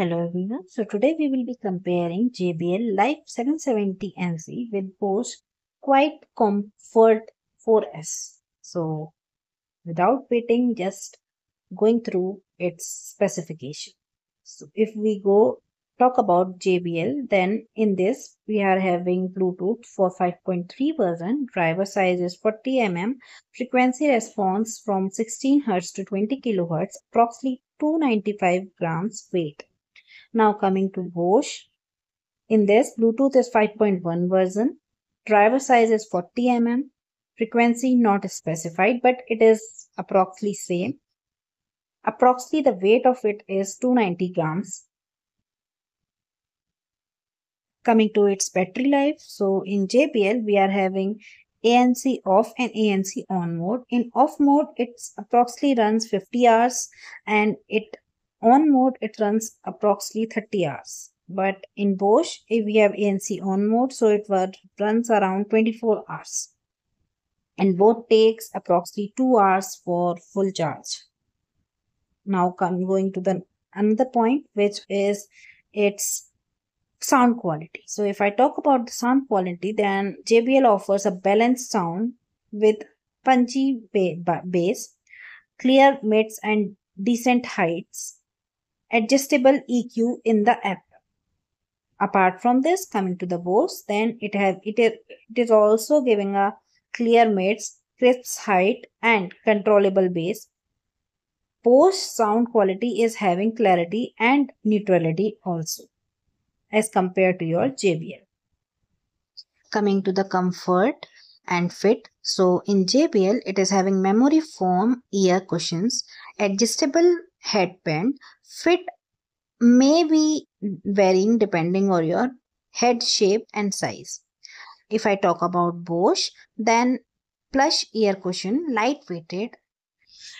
Hello everyone. So today we will be comparing JBL Live 770NC with Bose Quiet Comfort 45. So without waiting, just going through its specification. So if we go talk about JBL, then in this we are having Bluetooth for 5.3 version, driver size is 40 mm, frequency response from 16 Hz to 20 kHz, approximately 295 grams weight. Now coming to Bose. In this, Bluetooth is 5.1 version. Driver size is 40 mm. Frequency not specified, but it is approximately same. Approximately the weight of it is 290 grams. Coming to its battery life. So in JBL, we are having ANC off and ANC on mode. In off mode, it's approximately runs 50 hours and it on mode it runs approximately 30 hours. But in Bose if we have ANC on mode so it runs around 24 hours. And both takes approximately 2 hours for full charge. Now come going to the another point which is its sound quality. So if i talk about the sound quality then jbl offers a balanced sound with punchy bass clear mids and decent heights adjustable EQ in the app. Apart from this, coming to the Bose, then it have it is, it is also giving a clear mids, crisp height, and controllable bass. Bose sound quality is having clarity and neutrality also as compared to your JBL. Coming to the comfort and fit. So in JBL, it is having memory foam ear cushions, adjustable headband, fit may be varying depending on your head shape and size. If I talk about Bose, then plush ear cushion, light-weighted.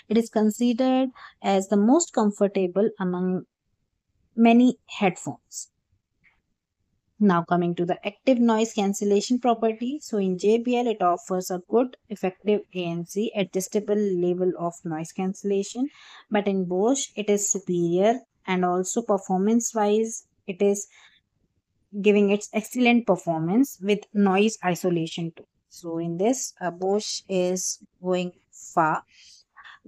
It is considered as the most comfortable among many headphones. Now coming to the active noise cancellation property. So in JBL it offers a good effective ANC adjustable level of noise cancellation. But in Bose, it is superior and also performance wise it is giving its excellent performance with noise isolation too. So in this uh, Bose is going far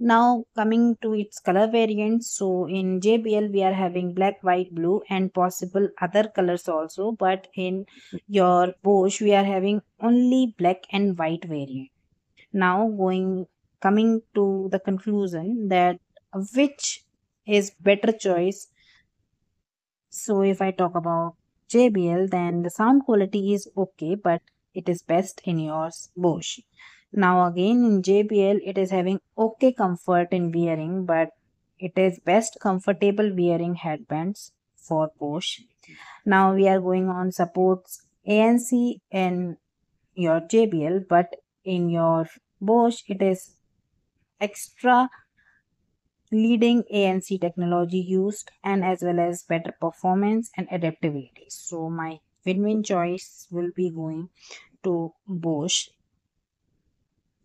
now coming to its color variants. So in jbl we are having black white blue and possible other colors also. But in your Bose we are having only black and white variant. Now going coming to the conclusion that which is better choice. So if i talk about jbl then the sound quality is okay but it is best in yours Bose now again in JBL it is having okay comfort in wearing but it is best comfortable wearing headbands for Bose. Now we are going on supports ANC in your JBL but in your Bose it is extra leading ANC technology used and as well as better performance and adaptability. So my win-win choice will be going to Bose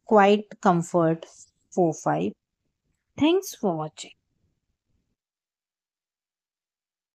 Quiet Comfort 45. Thanks for watching.